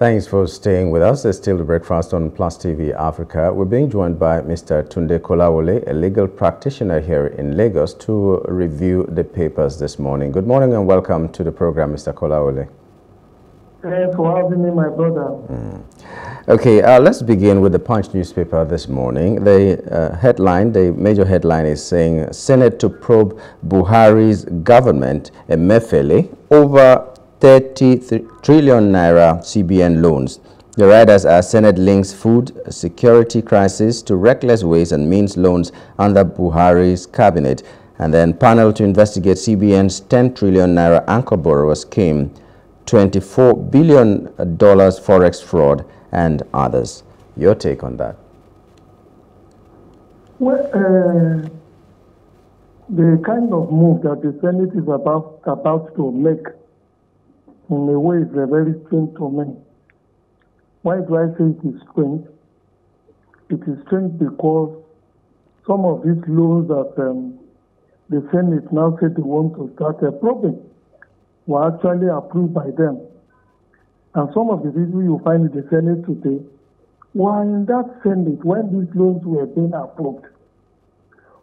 Thanks for staying with us. It's still the breakfast on Plus TV Africa. We're being joined by Mr. Tunde Kolawole, a legal practitioner here in Lagos, to review the papers this morning. Good morning and welcome to the program, Mr. Kolawole. Thanks for having me, my brother. Mm. Okay, uh, let's begin with the Punch newspaper this morning. The uh, headline, the major headline is saying Senate to probe Buhari's government, Emefiele, over 30 trillion naira CBN loans. The riders are Senate links food security crisis to reckless ways and means loans under Buhari's cabinet. And then panel to investigate CBN's 10 trillion naira anchor borrower scheme, 24 billion dollars forex fraud and others. Your take on that? Well, uh, the kind of move that the Senate is about about to make in a way is a very strange to me. Why do I say it is strange? It is strange because some of these loans that um, the Senate now said they want to start approving were actually approved by them. And some of the people you find in the Senate today were in that Senate when these loans were being approved.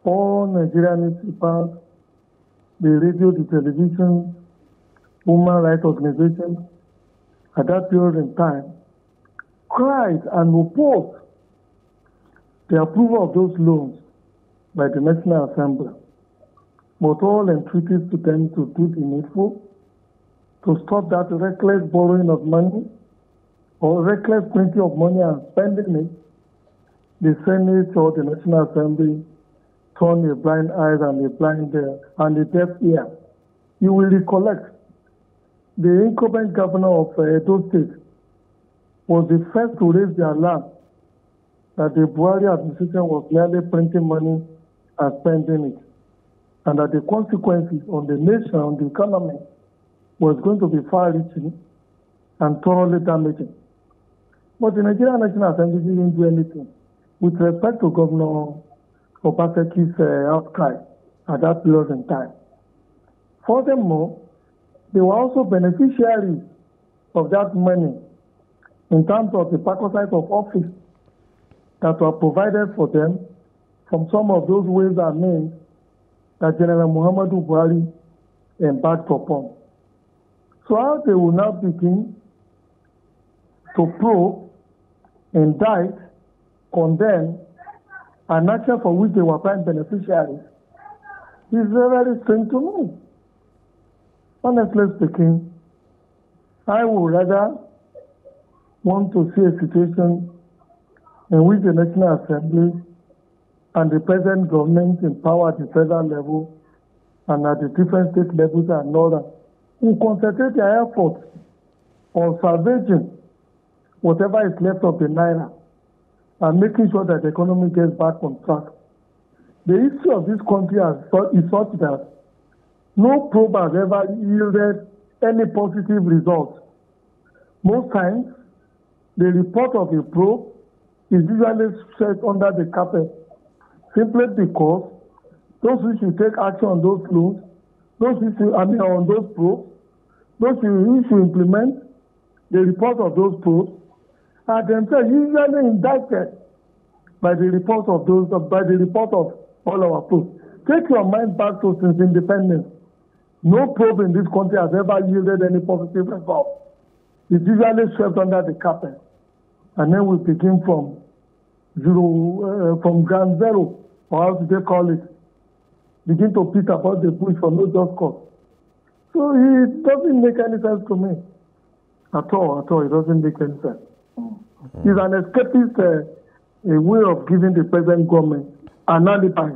All Nigerian newspapers, the radio, the television, human rights organizations at that period in time cried and opposed the approval of those loans by the National Assembly. But all entreaties to them to do the needful, to stop that reckless borrowing of money or reckless printing of money and spending it, the Senate or the National Assembly turn a blind eye and a blind ear and a deaf ear. You will recollect the incumbent governor of uh, Edo State was the first to raise the alarm that the Buhari administration was merely printing money and spending it, and that the consequences on the nation, on the economy, was going to be far-reaching and thoroughly damaging. But the Nigerian National Assembly didn't do anything with respect to Governor Obaseki's uh, outcry at that period in time. Furthermore, they were also beneficiaries of that money in terms of the perquisite of office that were provided for them from some of those ways and means that General Muhammadu Buhari embarked upon. So how they will now begin to probe, indict, condemn an action for which they were prime beneficiaries is very strange to me. Honestly speaking, I would rather want to see a situation in which the National Assembly and the present government in power at the federal level and at the different state levels and all will concentrate their efforts on salvaging whatever is left of the naira and making sure that the economy gets back on track. The issue of this country is such that no probe has ever yielded any positive result. Most times, the report of a probe is usually set under the carpet simply because those who should take action on those loans, those who should, I mean, on those probes, those who should implement the report of those probes are themselves usually indicted by the report of those, by the report of all our probes. Take your mind back to since independence. No probe in this country has ever yielded any positive result. It's usually swept under the carpet. And then we begin from zero, uh, from ground zero, or how do they call it? Begin to beat about the bush for no just cause. So it doesn't make any sense to me. At all, at all, it doesn't make any sense. Mm-hmm. It's an escapist uh, a way of giving the present government an alibi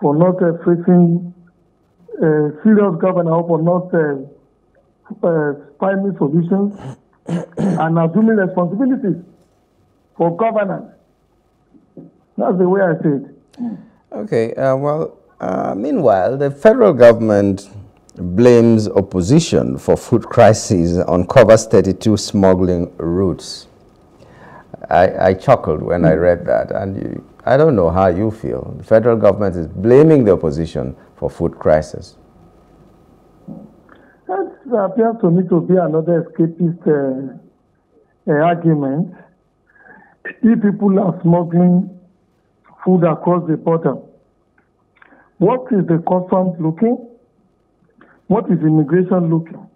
for not uh, facing serious governor for not uh, uh, finding solutions and assuming responsibilities for governance. That's the way I see it. Okay, uh, well, uh, meanwhile, the federal government blames opposition for food crisis on covers 32 smuggling routes. I, I chuckled when mm. I read that, and you, I don't know how you feel. The federal government is blaming the opposition for food crisis. That appears to me to be another escapist uh, uh, argument if people are smuggling food across the border. What is the customs looking? What is immigration looking?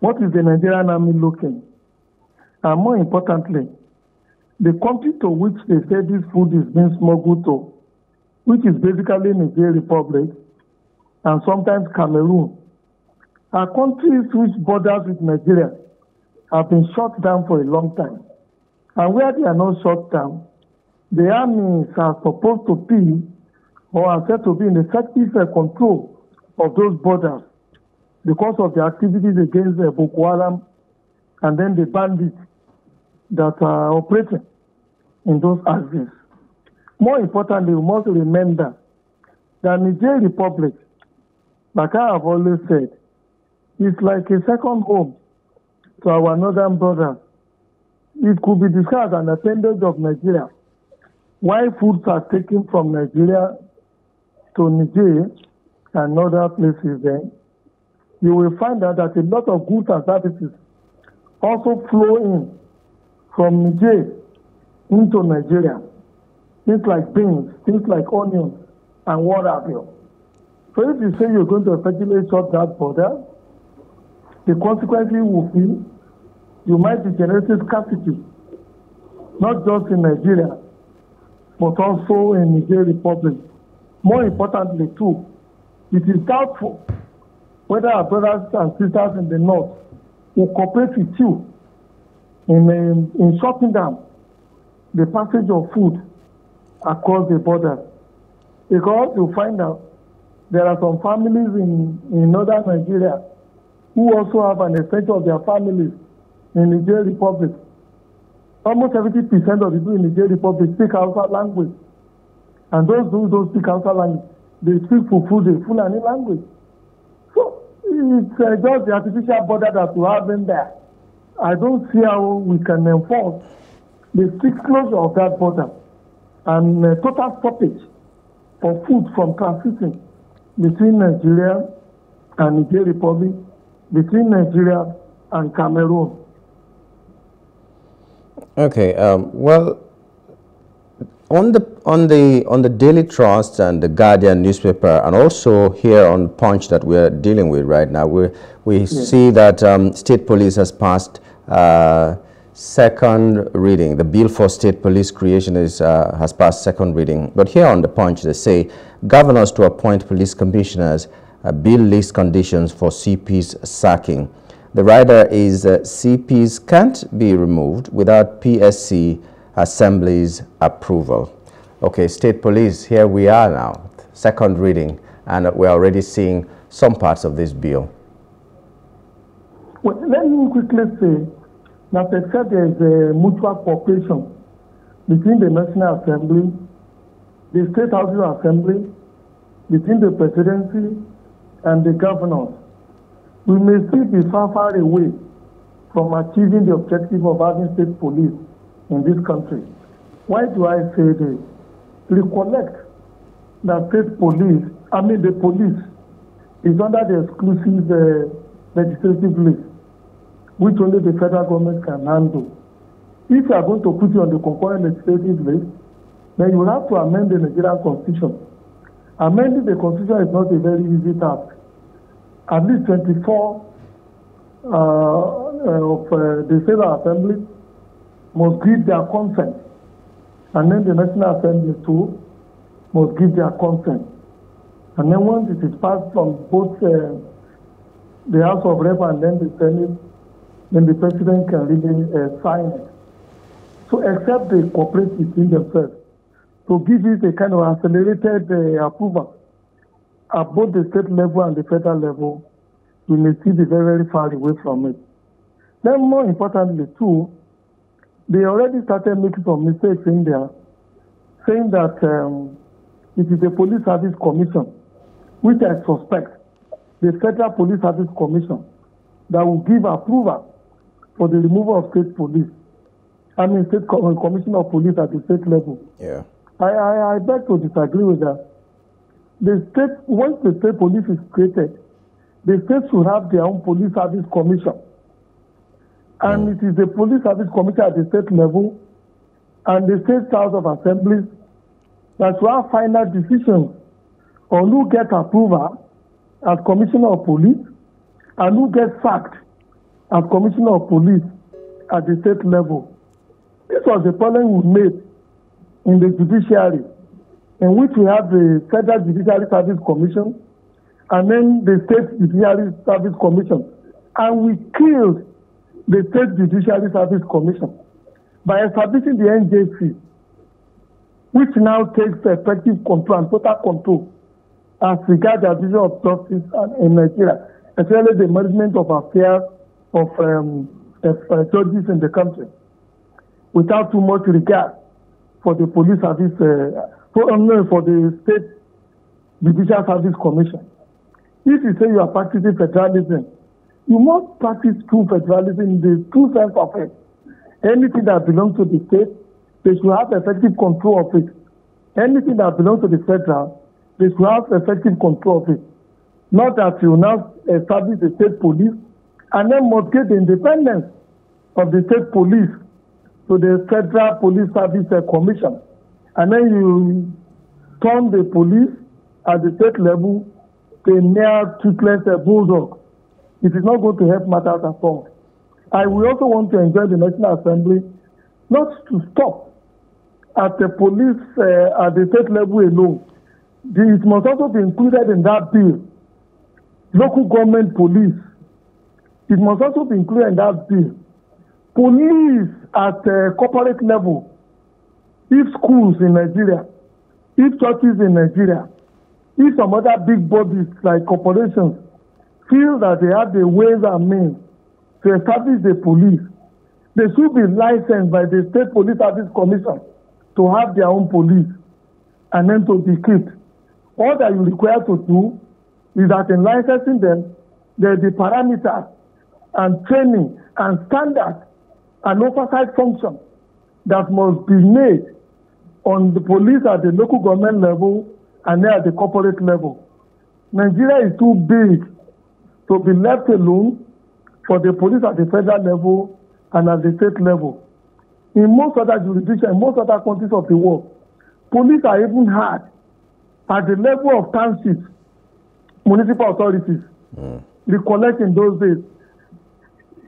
What is the Nigerian army looking? And more importantly, the country to which they say this food is being smuggled to, which is basically Niger Republic and sometimes Cameroon, are countries which borders with Nigeria have been shut down for a long time. And where they are not shut down, the armies are supposed to be or are said to be in effective uh, control of those borders because of the activities against uh, Boko Haram and then the bandits that are operating in those axes. More importantly, we must remember that Niger Republic, like I have always said, is like a second home to our northern brothers. It could be described as an appendage of Nigeria. Why foods are taken from Nigeria to Niger and other places then, you will find out that a lot of goods and services also flow in from Niger into Nigeria. Things like beans, things like onions, and what have you. So if you say you're going to effectively shut that border, the consequence will be you might be generating scarcity, not just in Nigeria, but also in Niger Republic. More importantly, too, it is doubtful whether our brothers and sisters in the north will cooperate with you in, um, in shutting down the passage of food across the border. Because you find out there are some families in, in northern Nigeria who also have an extension of their families in the Niger Republic. Almost 70% of people in the Niger Republic speak Hausa language. And those who don't speak Hausa language, they speak Fufu, the Fulani language. So it's uh, just the artificial border that we have in there. I don't see how we can enforce the strict closure of that border and uh, total stoppage of food from transiting between Nigeria and Niger Republic, between Nigeria and Cameroon. Okay. Um, well, on the on the on the Daily Trust and the Guardian newspaper, and also here on Punch that we're dealing with right now, we we yes. see that um, state police has passed uh, second reading. The bill for state police creation is uh, has passed second reading. But here on the Punch, they say governors to appoint police commissioners. Uh, bill lists conditions for CP's sacking. The rider is uh, CPs can't be removed without PSC Assembly's approval. Okay, State Police, here we are now, second reading, and we're already seeing some parts of this bill. Well, let me quickly say that except there is a mutual cooperation between the National Assembly, the State House of Assembly, between the presidency and the governors we may still be far, far away from achieving the objective of having state police in this country. Why do I say this? Recollect that state police, I mean the police, is under the exclusive uh, legislative list, which only the federal government can handle. If you are going to put it on the concurrent legislative list, then you will have to amend the Nigerian constitution. Amending the constitution is not a very easy task at least 24 uh, of uh, the Federal Assembly must give their consent. And then the National Assembly too must give their consent. And then once it is passed from both uh, the House of Rep and then the Senate, then the President can really uh, sign it. So except they cooperate between themselves to give it a kind of accelerated uh, approval at both the state level and the federal level, we may still be very, very far away from it. Then, more importantly, too, they already started making some mistakes in there, saying that um, it is the Police Service Commission, which I suspect, the Federal Police Service Commission, that will give approval for the removal of state police. I mean, state uh, commissioner of police at the state level. Yeah. I, I, I beg to disagree with that the state, once the state police is created, the state should have their own police service commission. And mm. it is the Police Service Commission at the state level and the State House of Assemblies that will have final decisions on who gets approval as Commissioner of Police and who gets sacked as Commissioner of Police at the state level. This was the problem we made in the judiciary, in which we have the Federal Judiciary Service Commission and then the State Judiciary Service Commission. And we killed the State Judiciary Service Commission by establishing the NJC, which now takes effective control and total control as regards the division of justice in Nigeria, especially the management of affairs of, um, uh, judges in the country, without too much regard for the police service, uh, for, um, for the state judicial service commission. If you say you are practicing federalism, you must practice true federalism in the true sense of it. Anything that belongs to the state, they should have effective control of it. Anything that belongs to the federal, they should have effective control of it. Not that you now establish the state police and then mortgage the independence of the state police to the Federal Police Service Commission. And then you turn the police at the state level to a mere toothless bulldog. It is not going to help matters at all. I will also want to enjoy the National Assembly not to stop at the police uh, at the state level alone. The, it must also be included in that bill. Local government police. It must also be included in that bill. Police at uh, corporate level. If schools in Nigeria, if churches in Nigeria, if some other big bodies like corporations feel that they have the ways and means to establish the police, they should be licensed by the State Police Service Commission to have their own police and then to be. All that you require to do is that in licensing them, there's the parameters and training and standards and oversight function that must be made on the police at the local government level and at the corporate level. Nigeria is too big to be left alone for the police at the federal level and at the state level. In most other jurisdictions, in most other countries of the world, police are even hard at the level of townships, municipal authorities. Mm. Recollect in those days,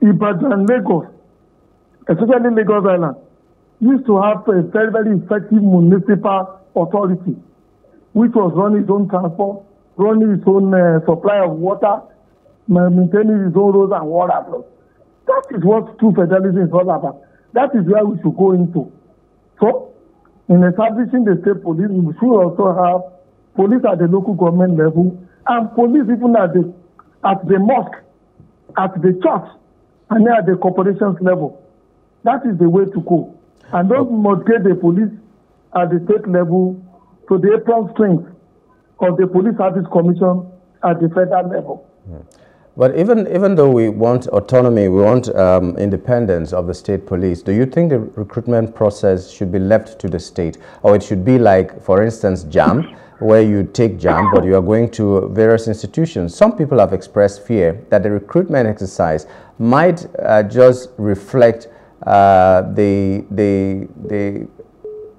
Ibadan, Lagos, especially Lagos Island, used to have a very, very effective municipal authority, which was running its own transport, running its own uh, supply of water, maintaining its own roads and water. That is what true federalism is all about. That is where we should go into. So, in establishing the state police, we should also have police at the local government level and police even at the at the mosque, at the church, and at the corporations level. That is the way to go. And don't oh. motivate the police at the state level to the apron strength of the Police Service Commission at the federal level. Mm. But even, even though we want autonomy, we want um, independence of the state police, do you think the recruitment process should be left to the state? Or it should be like, for instance, JAMB, where you take JAMB, but you are going to various institutions. Some people have expressed fear that the recruitment exercise might uh, just reflect uh, the, the, the,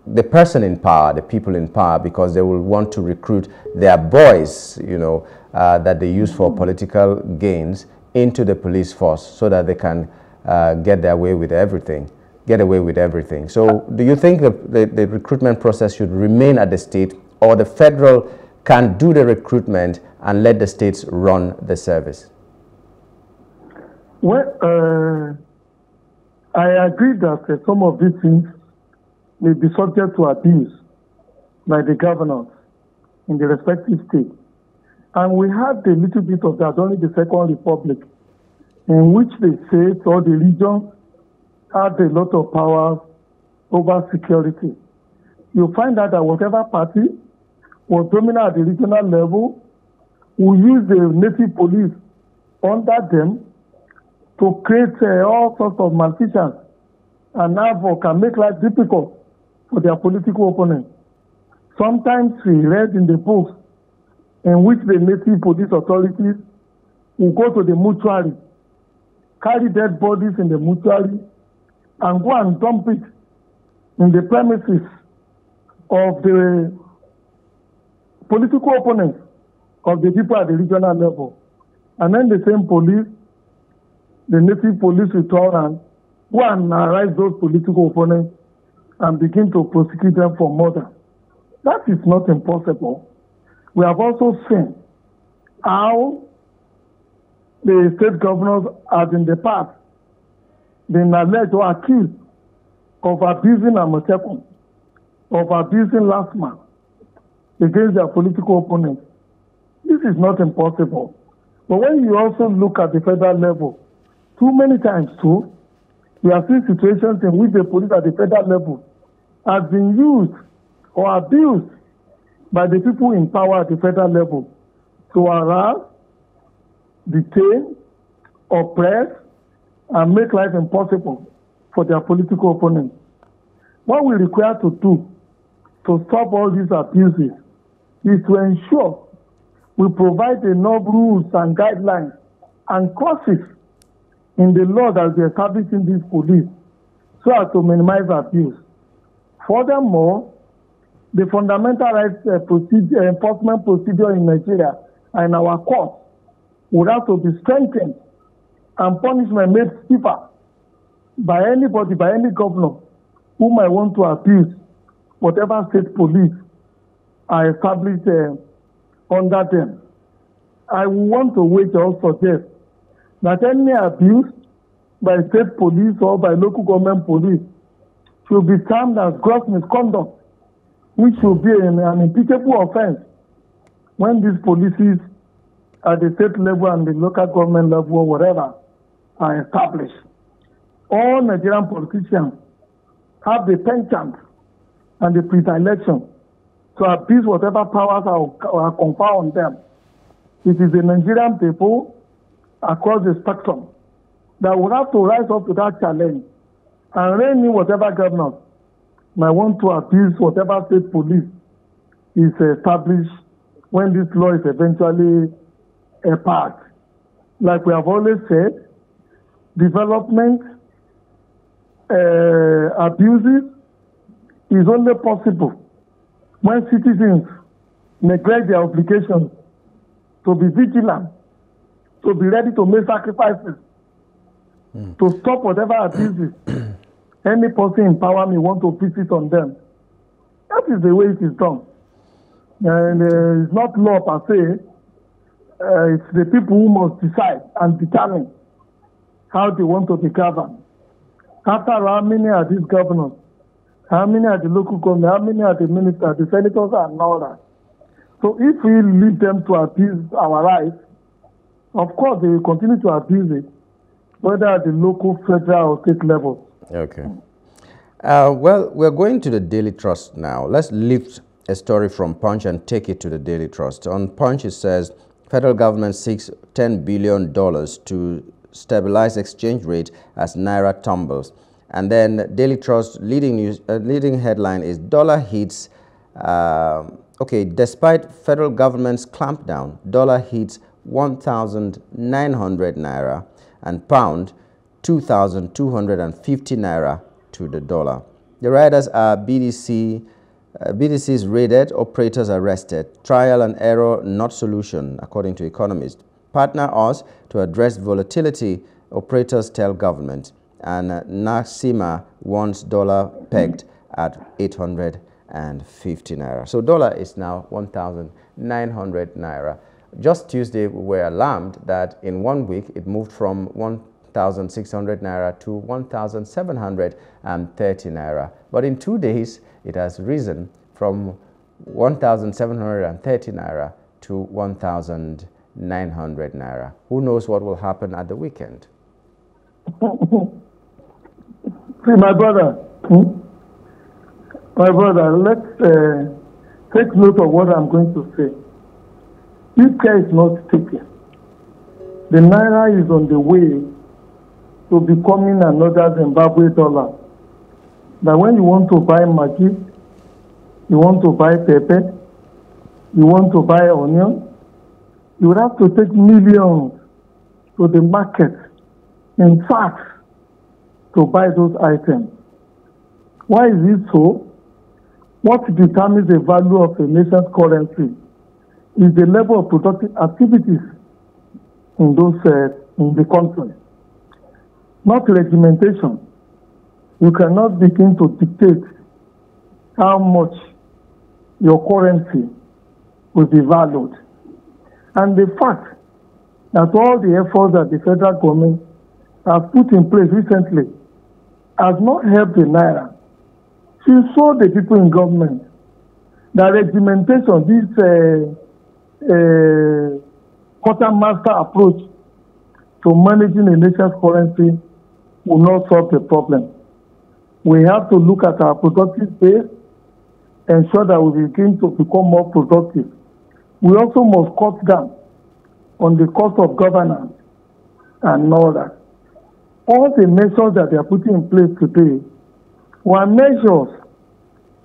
the person in power, the people in power, because they will want to recruit their boys, you know, uh, that they use for political gains into the police force so that they can uh, get their way with everything, get away with everything. So do you think the, the, the recruitment process should remain at the state or the federal can do the recruitment and let the states run the service? Well, uh, I agree that uh, some of these things may be subject to abuse by the governors in the respective states. And we had a little bit of that during the Second Republic, in which they said all the regions had a lot of power over security. You find out that whatever party was dominant at the regional level will use the native police under them to create uh, all sorts of malfeasance and therefore can make life difficult for their political opponents. Sometimes we read in the books in which the native police authorities will go to the mortuary carry dead bodies in the mortuary, and go and dump it in the premises of the political opponents of the people at the regional level. And then the same police, the native police will turn and go and arrest those political opponents and begin to prosecute them for murder. That is not impossible. We have also seen how the state governors have in the past been alleged or accused of abusing Amotekun, of abusing last man against their political opponents. This is not impossible. But when you also look at the federal level, too many times too, we have seen situations in which the police at the federal level has been used or abused by the people in power at the federal level to harass, detain, oppress, and make life impossible for their political opponents. What we require to do to stop all these abuses is to ensure we provide enough rules and guidelines and courses in the law that we established in this police so as to minimize abuse. Furthermore, the fundamental rights uh, procedure, enforcement procedure in Nigeria and our courts would have to be strengthened and punishment made stiffer by anybody, by any governor who might want to abuse whatever state police are established uh, under them. I want to wait also suggest that any abuse by state police or by local government police should be termed as gross misconduct, which should be an, an impeachable offense when these policies at the state level and the local government level or whatever are established. All Nigerian politicians have the penchant and the predilection to abuse whatever powers are, are conferred on them. It is the Nigerian people across the spectrum that will have to rise up to that challenge and rein in whatever governor might want to abuse whatever state police is established when this law is eventually a part. Like we have always said, development uh, abuses is only possible when citizens neglect their obligations to be vigilant, to be ready to make sacrifices, mm. to stop whatever abuses any person in power may want to visit on them. That is the way it is done. And uh, it's not law per se, uh, it's the people who must decide and determine how they want to be governed. After how many are these governors? How many are the local government? How many are the ministers, the senators, and all that? So if we leave them to abuse our rights, of course they will continue to abuse it, whether at the local, federal, or state level. Okay. Uh, well, we're going to the Daily Trust now. Let's lift a story from Punch and take it to the Daily Trust. On Punch, it says federal government seeks $10 billion to stabilize exchange rate as Naira tumbles. And then Daily Trust leading news, uh, leading headline is dollar hits uh, Okay, despite federal government's clampdown, dollar hits 1,900 naira and pound 2,250 naira to the dollar. The riders are BDC, uh, BDCs raided, operators arrested, trial and error not solution, according to economists. Partner us to address volatility, operators tell government. And NACIMA wants dollar pegged at 800 and 50 naira. So dollar is now 1,900 naira. Just Tuesday, we were alarmed that in one week it moved from 1,600 naira to 1,730 naira. But in two days, it has risen from 1,730 naira to 1,900 naira. Who knows what will happen at the weekend? See, my brother, hmm? My brother, let's uh, take note of what I'm going to say. This guy is not taken, the naira is on the way to becoming another Zimbabwe dollar. That when you want to buy maggi, you want to buy pepper, you want to buy onion, you would have to take millions to the market in fact to buy those items. Why is it so? What determines the value of a nation's currency is the level of productive activities in those uh, in the country, not regimentation. You cannot begin to dictate how much your currency will be valued. And the fact that all the efforts that the federal government has put in place recently has not helped the naira. She saw the people in government that regimentation, this uh, uh, quartermaster approach to managing a nation's currency will not solve the problem. We have to look at our productive base, ensure that we begin to become more productive. We also must cut down on the cost of governance and all that. All the measures that they are putting in place today were measures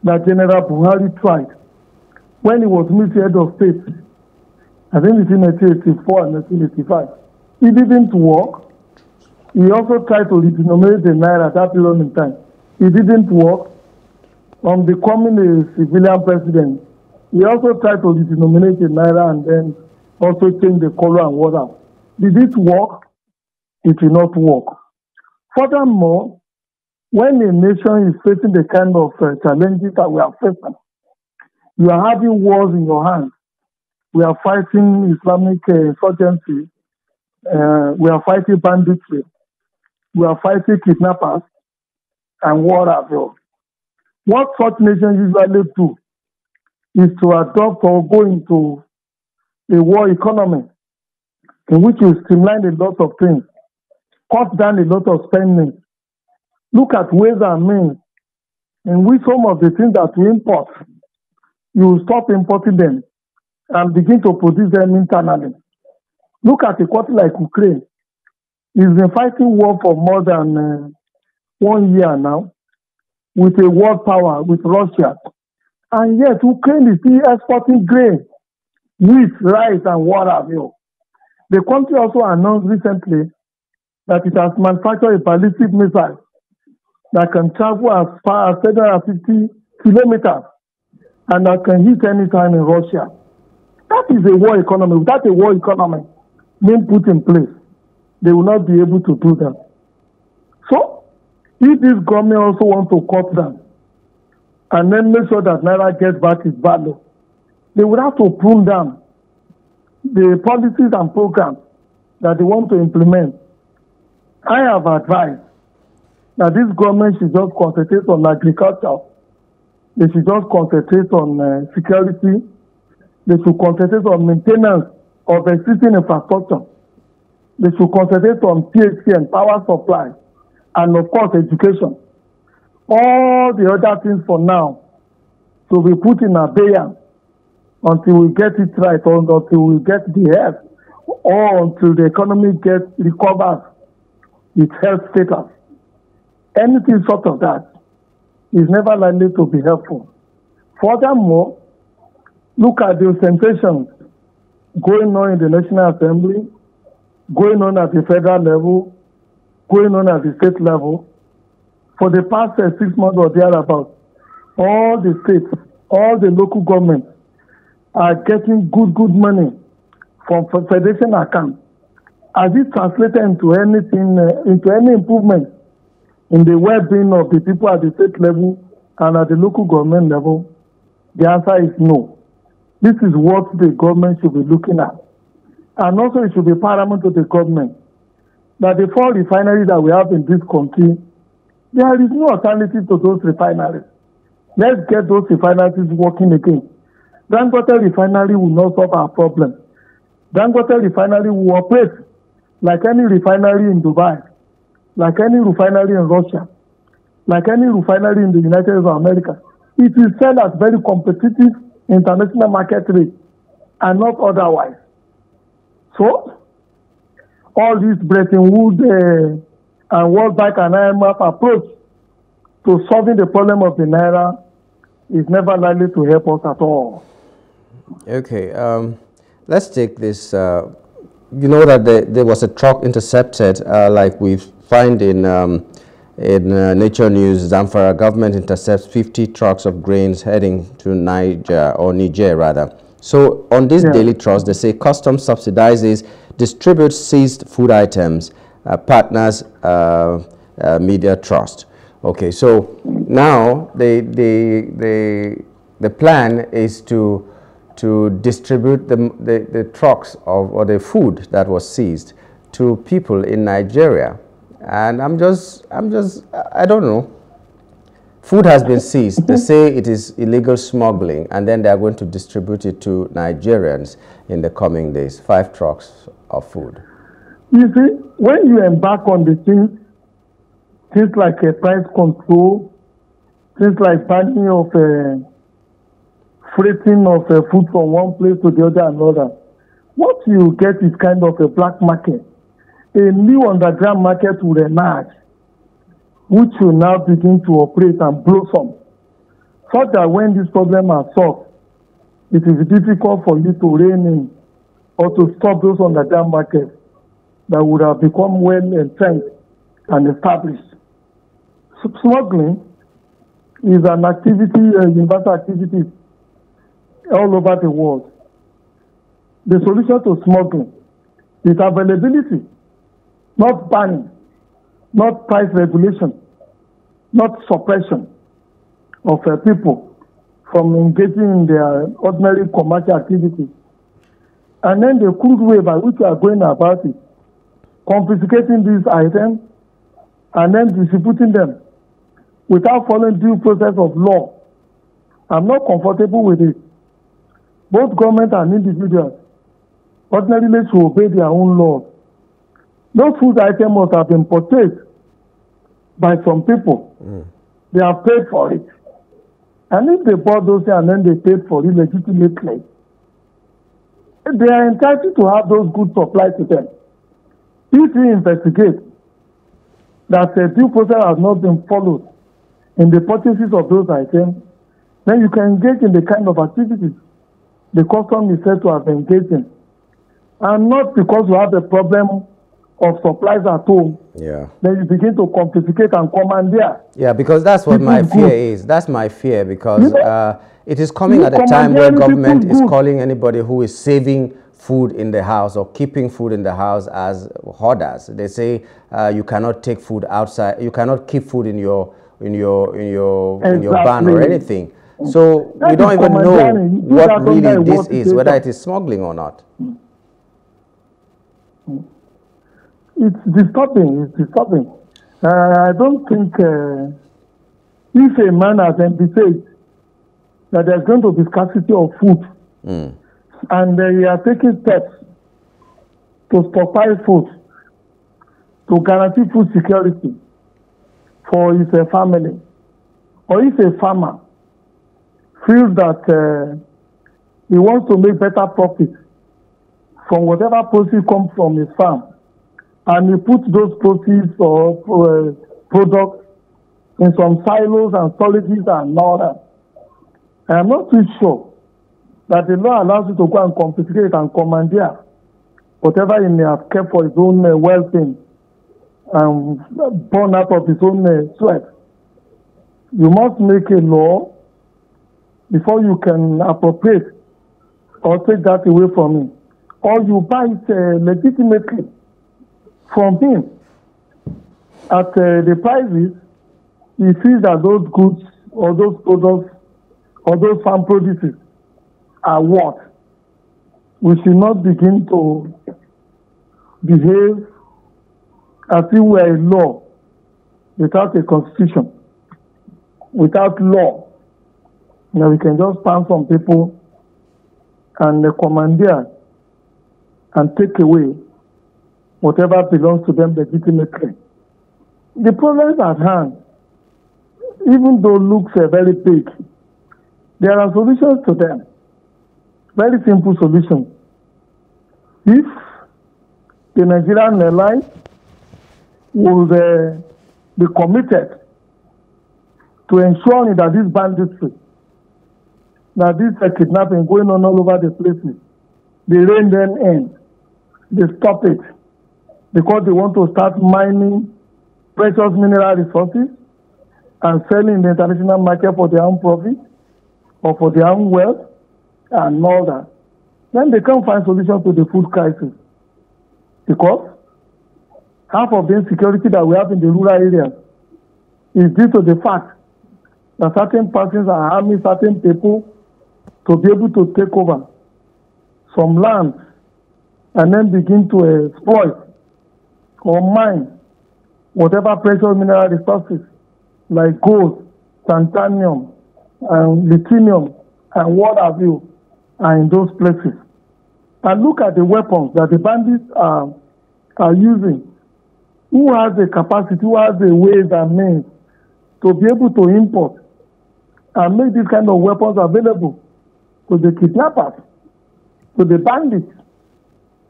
that General Buhari tried when he was Minister Head of State, I think between 1984 and 1985. It didn't work. He also tried to redenominate the Naira at that period in time. It didn't work. On becoming a civilian president, he also tried to redenominate the Naira and then also change the color and water. Did it work? It did not work. Furthermore, when a nation is facing the kind of uh, challenges that we are facing, you are having wars in your hands. We are fighting Islamic uh, insurgency. Uh, we are fighting banditry. We are fighting kidnappers and have you. What such nations usually do is to adopt or go into a war economy in which you streamline a lot of things, cut down a lot of spending, look at ways and means in which some of the things that we import, you stop importing them and begin to produce them internally. Look at a country like Ukraine. It's been fighting war for more than uh, one year now with a world power, with Russia. And yet, Ukraine is still exporting grain wheat, rice, and what. The country also announced recently that it has manufactured a ballistic missile that can travel as far as 750 kilometers and that can hit any time in Russia. That is a war economy. Without a war economy being put in place, they will not be able to do that. So, if this government also wants to cut down and then make sure that Naira gets back its value, they would have to prune down the policies and programs that they want to implement. I have advised that this government should just concentrate on agriculture. They should just concentrate on uh, security. They should concentrate on maintenance of existing infrastructure. They should concentrate on PHC and power supply, and of course education. All the other things for now to be put in abeyance until we get it right or until we get the health or until the economy gets recovers its health status. Anything short of that is never likely to be helpful. Furthermore, look at the ostentations going on in the National Assembly, going on at the federal level, going on at the state level. For the past uh, six months or thereabouts, all the states, all the local governments are getting good, good money from federation account. Has it translated into anything, uh, into any improvement in the well-being of the people at the state level and at the local government level? The answer is no. This is what the government should be looking at. And also it should be paramount to the government that the four refineries that we have in this country, there is no alternative to those refineries. Let's get those refineries working again. Dangote refinery will not solve our problem. Dangote refinery will operate like any refinery in Dubai, like any refinery in Russia, like any refinery in the United States of America. It is sell at very competitive international market rate and not otherwise. So, all these Bretton Woods uh, and World Bank and IMF approach to solving the problem of the Naira is never likely to help us at all. Okay, um, let's take this uh, you know that there, there was a truck intercepted, uh, like we find in um, in uh, Nature News, Zamfara government intercepts 50 trucks of grains heading to Niger, or Niger rather. So on this yeah. daily trust, they say customs subsidizes, distributes seized food items, uh, partners uh, uh, media trust. Okay, so now the, the, the, the plan is to, to distribute the, the, the trucks of, or the food that was seized to people in Nigeria and I'm just, I'm just, I don't know. Food has been seized. They say it is illegal smuggling, and then they are going to distribute it to Nigerians in the coming days. Five trucks of food. You see, when you embark on the things, things like a price control, things like banning of uh, freighting of uh, food from one place to the other another, what you get is kind of a black market. A new underground market will emerge, which will now begin to operate and blossom, such that when this problem are solved, it is difficult for you to rein in or to stop those underground markets that would have become well entrenched and established. Smuggling is an activity, a universal activity all over the world. The solution to smuggling is availability not banning, not price regulation, not suppression of uh, people from engaging in their ordinary commercial activities. And then the crude way by which we are going about it, confiscating these items and then distributing them without following due process of law. I'm not comfortable with it. Both government and individuals ordinarily should obey their own laws those food items must have been purchased by some people. Mm. They have paid for it. And if they bought those and then they paid for it legitimately, they are entitled to have those goods supplied to them. If we investigate that a due process has not been followed in the purchases of those items, then you can engage in the kind of activities the custom is said to have engaged in. And not because you have a problem of supplies at home. Yeah. Then you begin to confiscate and commandeer. Yeah, because that's what my fear is. That's my fear because uh, it is coming at a time where government is calling anybody who is saving food in the house or keeping food in the house as hoarders. They say uh, you cannot take food outside. You cannot keep food in your in your in your exactly. in your barn or anything. So that we don't even know what really this is, whether it is smuggling or not. Mm it's disturbing. It's disturbing. Uh, I don't think uh, if a man has envisaged that there's going to be scarcity of food mm. and uh, he has taken steps to stockpile food to guarantee food security for his uh, family, or if a farmer feels that uh, he wants to make better profit from whatever proceeds come from his farm, and he puts those proceeds or uh, products in some silos and storages and all that. I am not too sure that the law allows you to go and confiscate and commandeer whatever he may have kept for his own uh, well-being and born out of his own uh, sweat. You must make a law before you can appropriate or take that away from him. Or you buy it uh, legitimately from him at uh, the prices he sees that those goods or those products or those farm produces are worth. we should not begin to behave as if we are a law without a constitution, without law. Know, we can just find some people and commandeer and take away whatever belongs to them legitimately. The problems at hand, even though looks are very big, there are solutions to them. Very simple solutions. If the Nigerian airlines will uh, be committed to ensuring that this banditry, that this uh, kidnapping going on all over the places, the rain then ends they stop it. Because they want to start mining precious mineral resources and selling in the international market for their own profit or for their own wealth and all that. Then they can't find solutions to the food crisis. Because half of the insecurity that we have in the rural areas is due to the fact that certain persons are harming certain people to be able to take over some land and then begin to exploit or mine whatever precious mineral resources like gold, titanium, and lithium, and what have you, are in those places. And look at the weapons that the bandits are, are using. Who has the capacity, who has the ways and means to be able to import and make these kind of weapons available to the kidnappers, to the bandits,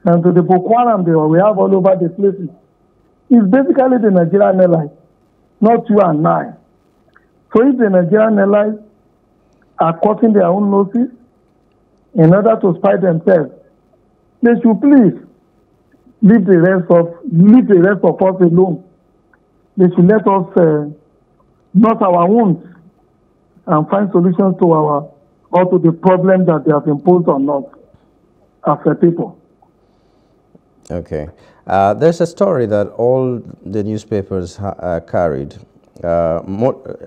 and to the Boko Haram that we have all over the places. It's basically the Nigerian airlines, not you and I. So if the Nigerian airlines are cutting their own noses in order to spite themselves, they should please leave the rest of leave the rest of us alone. They should let us uh, not our wounds and find solutions to our or to the problem that they have imposed on us as a people. Okay. Uh, there's a story that all the newspapers uh, carried. Uh,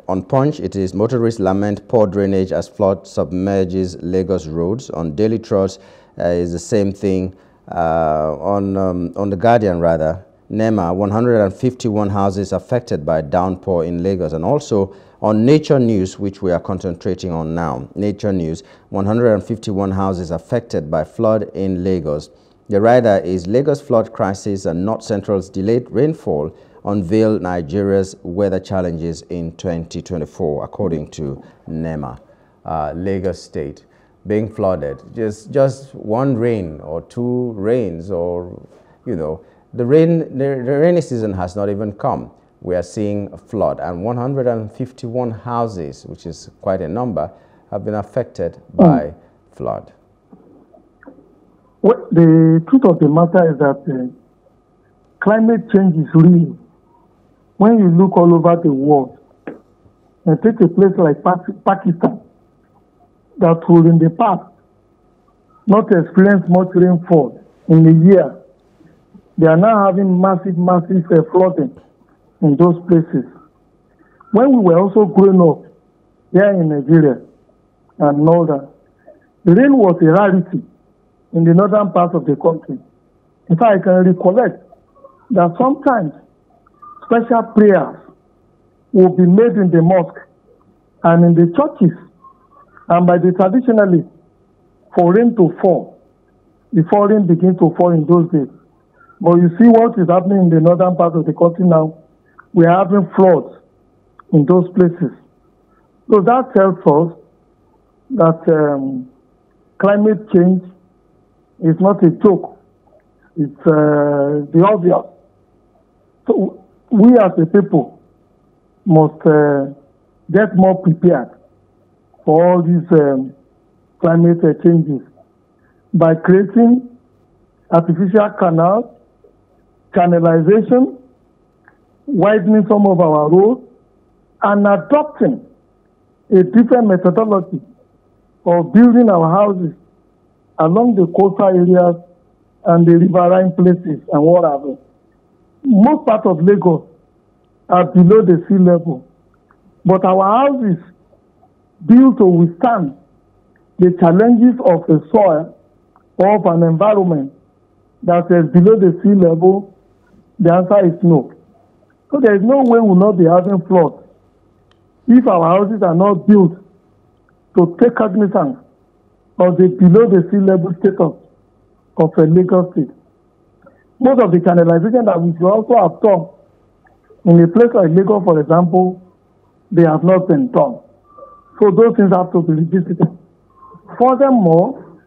on Punch, it is motorists lament poor drainage as flood submerges Lagos roads. On Daily Trust, uh, is the same thing. Uh, on, um, on The Guardian, rather, NEMA, 151 houses affected by downpour in Lagos. And also on Nature News, which we are concentrating on now, Nature News, 151 houses affected by flood in Lagos. The writer is Lagos flood crisis and North Central's delayed rainfall unveil Nigeria's weather challenges in 2024, according to NEMA. Uh, Lagos State being flooded, just, just one rain or two rains or, you know, the, rain, the rainy season has not even come. We are seeing a flood and 151 houses, which is quite a number, have been affected by mm. flood. Well, the truth of the matter is that uh, climate change is real. When you look all over the world, and take a place like Pakistan, that will in the past not experience much rainfall in a year, they are now having massive, massive uh, flooding in those places. When we were also growing up here in Nigeria and that, the rain was a rarity in the northern part of the country. In fact, I can recollect that sometimes special prayers will be made in the mosque and in the churches and by the traditionalists for rain to fall before rain begins to fall in those days. But you see what is happening in the northern part of the country now. We are having floods in those places. So that tells us that um, climate change is not a joke. It's uh, the obvious. So we as a people must uh, get more prepared for all these um, climate changes by creating artificial canals channelization, widening some of our roads, and adopting a different methodology of building our houses along the coastal areas and the riverine places and whatever. Most part of Lagos are below the sea level, but our houses built to withstand the challenges of a soil of an environment that is below the sea level the answer is no. So there is no way we will not be having floods if our houses are not built to take cognizance of the below the sea level status of a Lagos State. Most of the channelization that we should also have done in a place like Lagos, for example, they have not been done. So those things have to be revisited. Furthermore,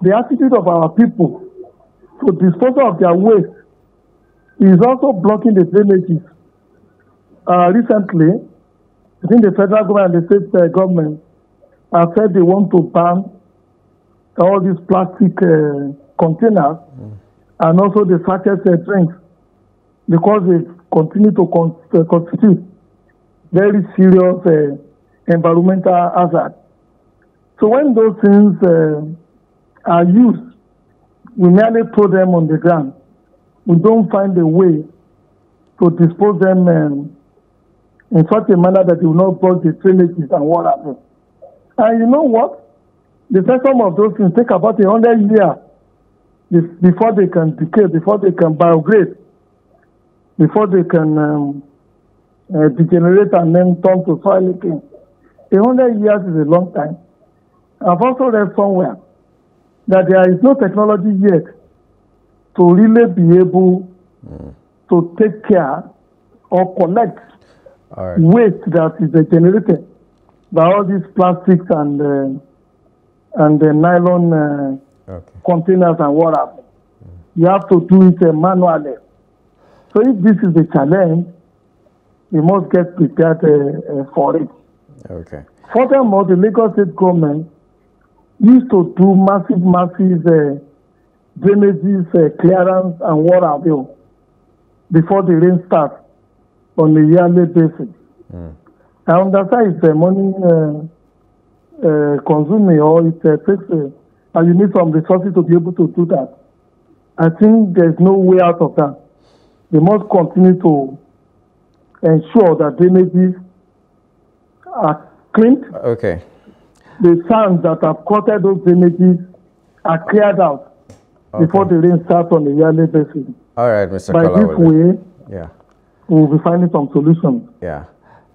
the attitude of our people to dispose of their waste is also blocking the drainages. Uh, recently, I think the federal government and the state uh, government have said they want to ban all these plastic uh, containers mm. and also the sachet uh, drinks because they continue to con- uh, constitute very serious uh, environmental hazard. So when those things uh, are used, we merely throw them on the ground. We don't find a way to dispose them um, in such a manner that it will not cause the drainages and what happens. And you know what? The system of those things take about a hundred years before they can decay, before they can biodegrade, before they can um, uh, degenerate and then turn to soil again. A hundred years is a long time. I've also read somewhere that there is no technology yet to really be able mm. to take care or collect right. waste that is generated by all these plastics and uh, and the nylon uh, okay. containers and whatever. Mm. You you have to do it uh, manually. So if this is the challenge, we must get prepared uh, uh, for it. Okay. Furthermore, the Lagos State government used to do massive, massive uh, drainages, uh, clearance, and water bill before the rain starts on a yearly basis. Mm. I understand it's uh, money uh, uh, consuming or it uh, takes, uh, and you need some resources to be able to do that. I think there's no way out of that. They must continue to ensure that drainages are cleaned. Okay. The sands that have coated those drainages are cleared out okay. before the rain starts on a yearly basis. All right, Mr. By this way, yeah. we'll be finding some solutions. Yeah.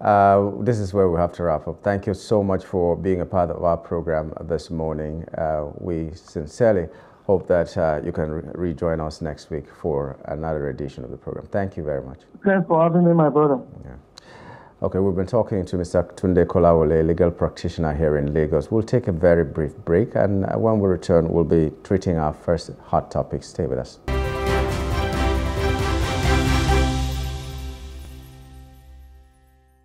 Uh, this is where we have to wrap up. Thank you so much for being a part of our program this morning. Uh, we sincerely hope that uh, you can re rejoin us next week for another edition of the program. Thank you very much. Thanks for having me, my brother. Yeah. Okay, we've been talking to Mr. Tunde Kolawole, legal practitioner here in Lagos. We'll take a very brief break, and when we return, we'll be treating our first hot topic. Stay with us.